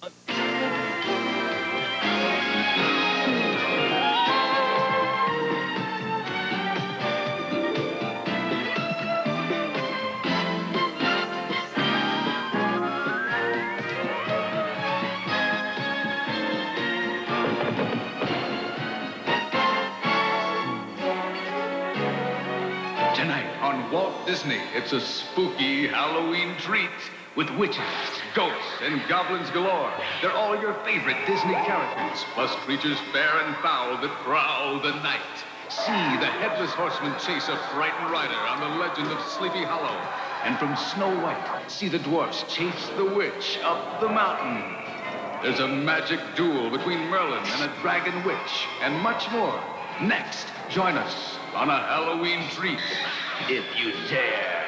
Tonight on Walt Disney, it's a spooky Halloween treat with witches, ghosts, and goblins galore. They're all your favorite Disney characters, plus creatures fair and foul that prowl the night. See the headless horseman chase a frightened rider on the legend of Sleepy Hollow. And from Snow White, see the dwarfs chase the witch up the mountain. There's a magic duel between Merlin and a dragon witch, and much more. Next, join us on a Halloween treat. If you dare.